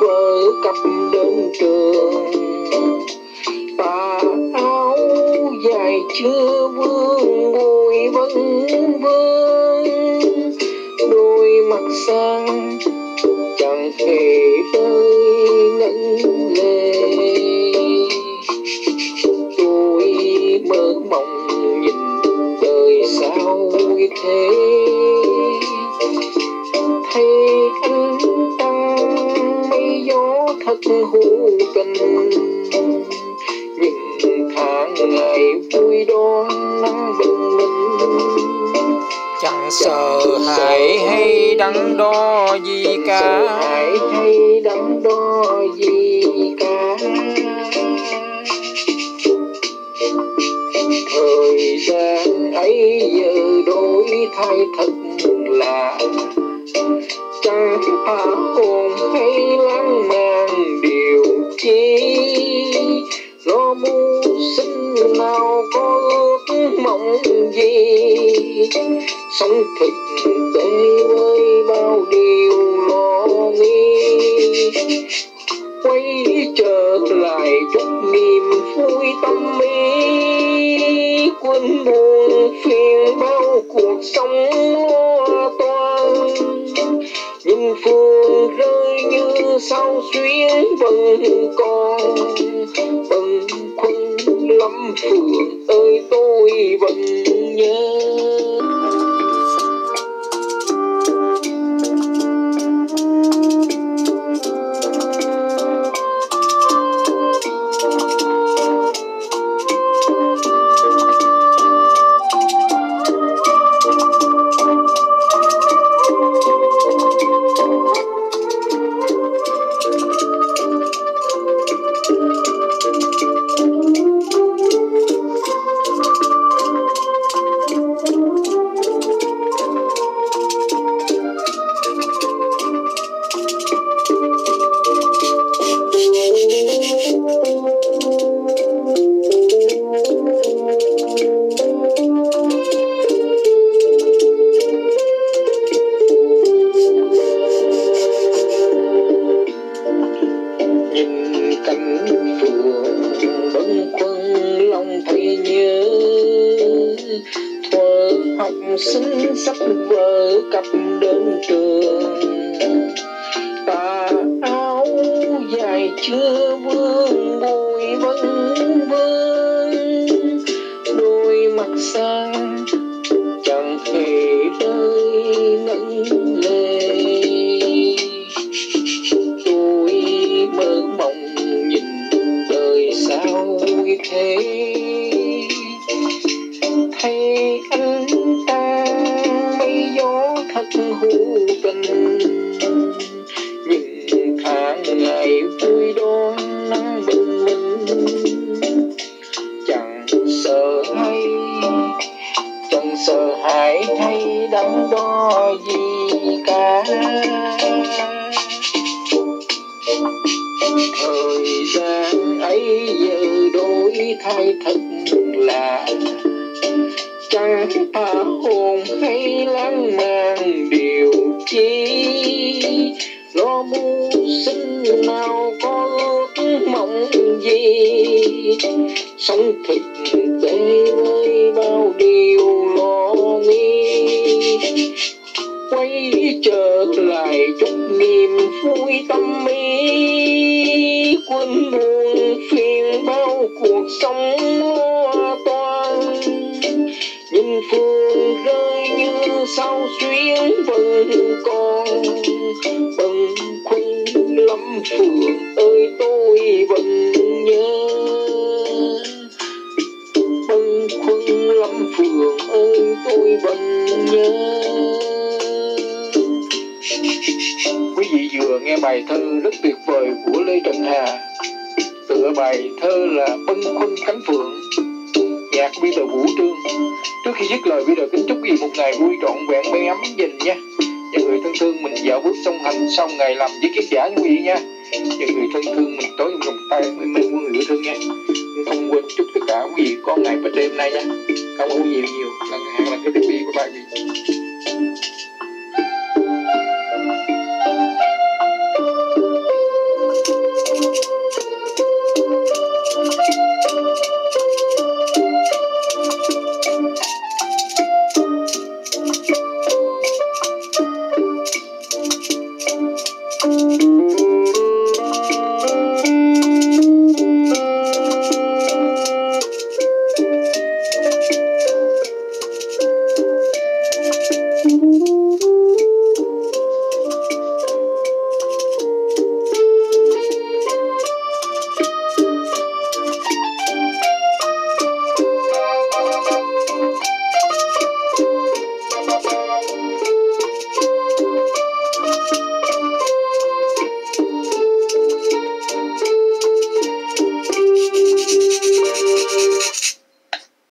vợ cặp đơn trường tà áo dài chưa vương, bụi vẫn vương. Đôi mặt sang tình những tháng ngày vui đón nắng bình minh. Chẳng sợ hãi hay đắn đo gì cả. Hãi hay đắn đo gì cả. Thời gian ấy giờ đổi thay thật là. Chẳng tha hồn thích thực với bao điều lo nghĩ quay trở lại chút niềm vui tâm ý quên buồn phiền bao cuộc sống lo toan nhìn phương rơi như sao xuyến vẫn còn bâng khuâng lắm phượng ơi tôi vẫn nhớ sinh sắp vỡ cặp đơn trường tà áo dài chưa vương, bụi vẫn vương. Đôi mặt sang thời gian ấy giờ đổi thay thật là chẳng ta hồn hay lãng mạn điều chi? Lo mưu sinh nào có ước mộng gì? Sống thực tế với bao điều lo nghĩ quay trở lại chút niềm vui tâm ý quân buồn phiền bao cuộc sống lo toan nhìn phương rơi như sao xuyên vẫn còn. Bần khuâng lắm phượng ơi, tôi vẫn nhớ. Bần khuâng lắm phượng ơi, tôi vẫn nhớ quý vị vừa nghe bài thơ rất tuyệt vời của lê trần hà tựa bài thơ là bâng khuâng cánh phượng nhạc bi tờ vũ trương trước khi dứt lời bây giờ kính quý vị một ngày vui trọn vẹn bên ấm dình nha những người thân thương mình dạo bước song hành sau ngày làm với kiếp giả quý vị nha những người thân thương mình tối trong vòng tay mình mê quân người yêu thương nha không quên chúc tất cả quý vị có ngày và đêm nay nha cảm ơn quý vị nhiều lần hẹn là cái tiếp vị của bài vị